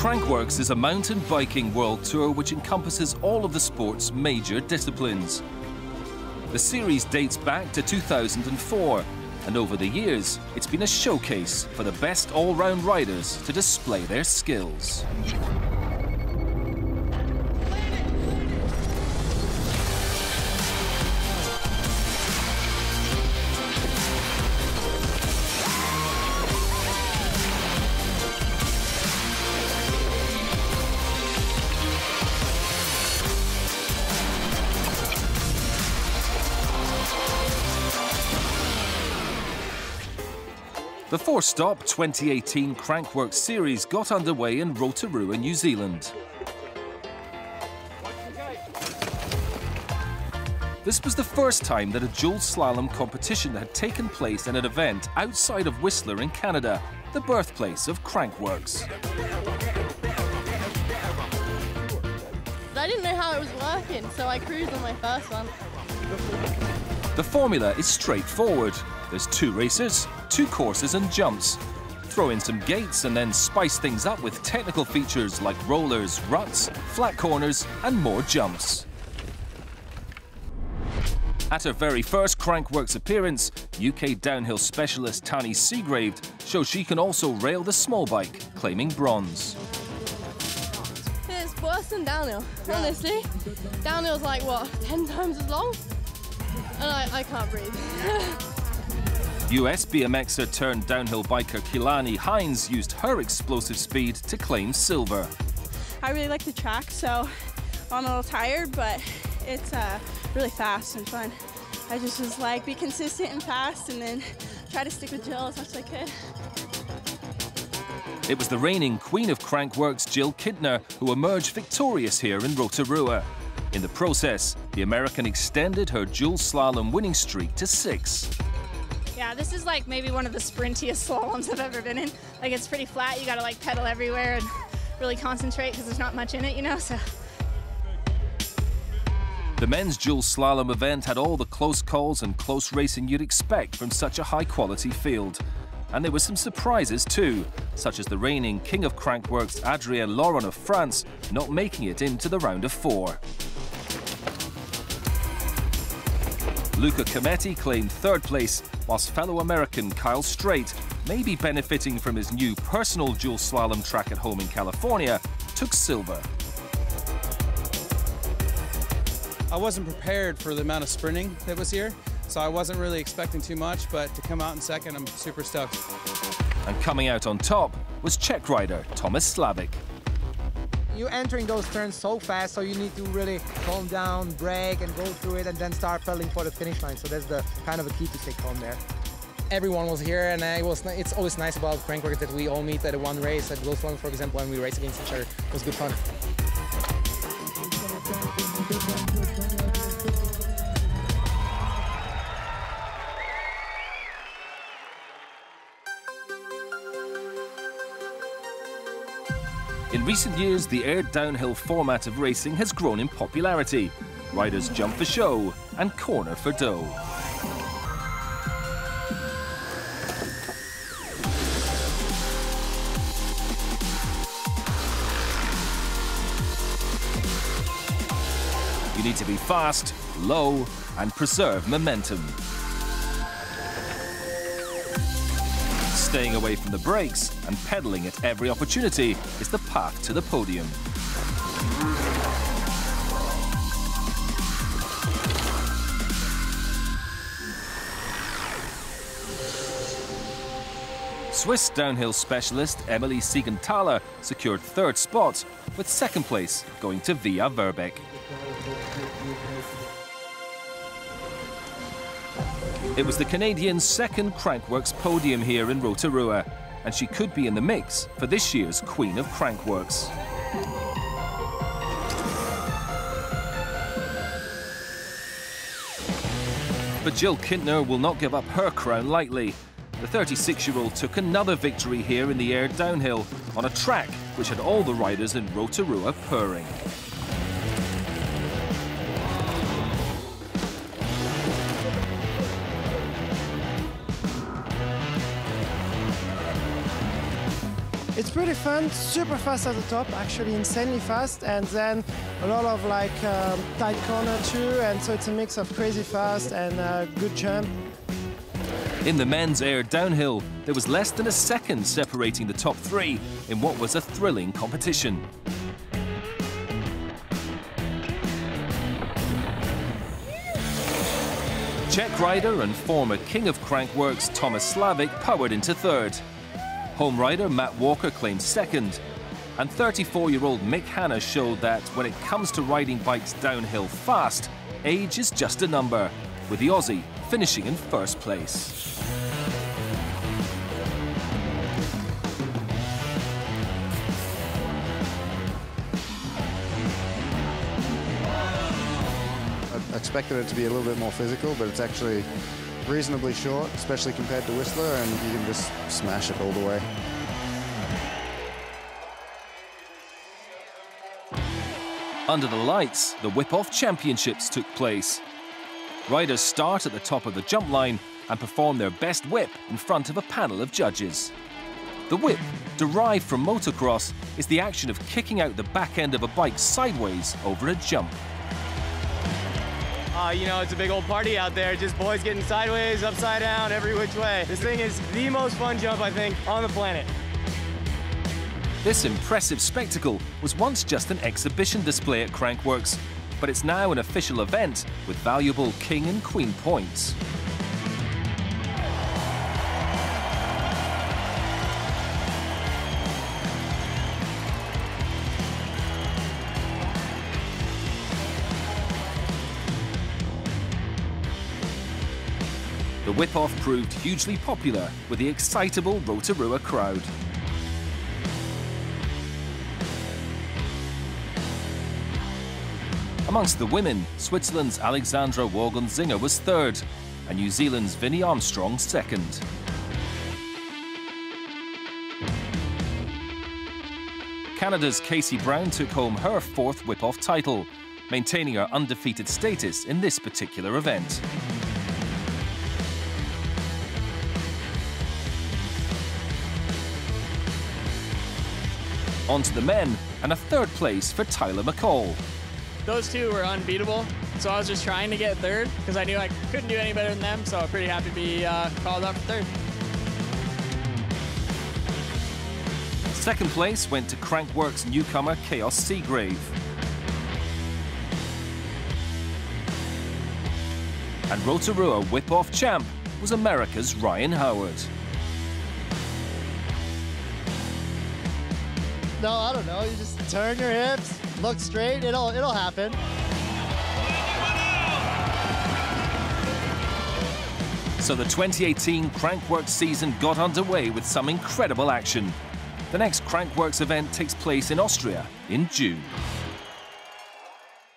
Crankworx is a mountain biking world tour which encompasses all of the sport's major disciplines. The series dates back to 2004, and over the years, it's been a showcase for the best all-round riders to display their skills. The four-stop 2018 Crankworx series got underway in Rotorua, New Zealand. This was the first time that a dual slalom competition had taken place in an event outside of Whistler in Canada, the birthplace of Crankworx. I didn't know how it was working, so I cruised on my first one. The formula is straightforward. There's two races, two courses and jumps. Throw in some gates and then spice things up with technical features like rollers, ruts, flat corners and more jumps. At her very first Crankworx appearance, UK downhill specialist Tahnee Seagrave shows she can also rail the small bike, claiming bronze. It's worse than downhill, honestly. Downhill's like, what, 10 times as long? And I, I can't breathe. US BMXer turned downhill biker Kialani Hines used her explosive speed to claim silver. I really like the track, so I'm a little tired, but it's uh, really fast and fun. I just was like, be consistent and fast, and then try to stick with Jill as much as I could. It was the reigning queen of Crankworx, Jill Kintner, who emerged victorious here in Rotorua. In the process, the American extended her dual slalom winning streak to six. Yeah, this is like maybe one of the sprintiest slaloms I've ever been in. Like it's pretty flat. You got to like pedal everywhere and really concentrate because there's not much in it, you know. So. The men's dual slalom event had all the close calls and close racing you'd expect from such a high-quality field. And there were some surprises too, such as the reigning king of Crankworx Adrien Loron of France, not making it into the round of four. Luca Cometti claimed third place, whilst fellow American Kyle Strait, maybe benefiting from his new personal dual slalom track at home in California, took silver. I wasn't prepared for the amount of sprinting that was here, so I wasn't really expecting too much, but to come out in second, I'm super stoked. And coming out on top was Czech rider Thomas Slavik you're entering those turns so fast, so you need to really calm down, brake, and go through it, and then start pedaling for the finish line. So that's the kind of a key to take home there. Everyone was here, and it was. It's always nice about Crankworx that we all meet at one race at Wilsland, for example, and we race against each other. It was good fun. In recent years, the aired downhill format of racing has grown in popularity. Riders jump for show and corner for dough. You need to be fast, low, and preserve momentum. Staying away from the brakes and pedaling at every opportunity is the path to the podium. Swiss downhill specialist Emilie Siegenthaler secured third spot, with second place going to Vaea Verbeeck. It was the Canadian's second Crankworx podium here in Rotorua, and she could be in the mix for this year's Queen of Crankworx. But Jill Kintner will not give up her crown lightly. The 36-year-old took another victory here in the air downhill on a track which had all the riders in Rotorua purring. It's pretty fun, super fast at the top, actually insanely fast, and then a lot of like um, tight corner too, and so it's a mix of crazy fast and uh, good jump. In the men's air downhill, there was less than a second separating the top three in what was a thrilling competition. Czech rider and former king of Crankworx Thomas Slavik powered into third. Home rider Matt Walker claimed second. And 34-year-old Mick Hannah showed that when it comes to riding bikes downhill fast, age is just a number, with the Aussie finishing in first place. I expected it to be a little bit more physical, but it's actually reasonably short, especially compared to Whistler, and you can just smash it all the way. Under the lights, the Whip-Off Championships took place. Riders start at the top of the jump line and perform their best whip in front of a panel of judges. The whip, derived from motocross, is the action of kicking out the back end of a bike sideways over a jump. Uh, you know, it's a big old party out there, just boys getting sideways, upside down, every which way. This thing is the most fun jump, I think, on the planet. This impressive spectacle was once just an exhibition display at Crankworx, but it's now an official event with valuable king and queen points. Whip-off proved hugely popular with the excitable Rotorua crowd. Amongst the women, Switzerland's Alexandra Wogan-Zinger was third, and New Zealand's Vinny Armstrong second. Canada's Casey Brown took home her fourth whip-off title, maintaining her undefeated status in this particular event. On to the men, and a third place for Tyler McCaul. Those two were unbeatable, so I was just trying to get third because I knew I couldn't do any better than them, so I'm pretty happy to be uh, called up for third. Second place went to Crankworx newcomer Kaos Seagrave. And Rotorua whip-off champ was America's Ryan Howard. No, I don't know. You just turn your hips, look straight. It'll it'll happen. So the 2018 Crankworx season got underway with some incredible action. The next Crankworx event takes place in Austria in June.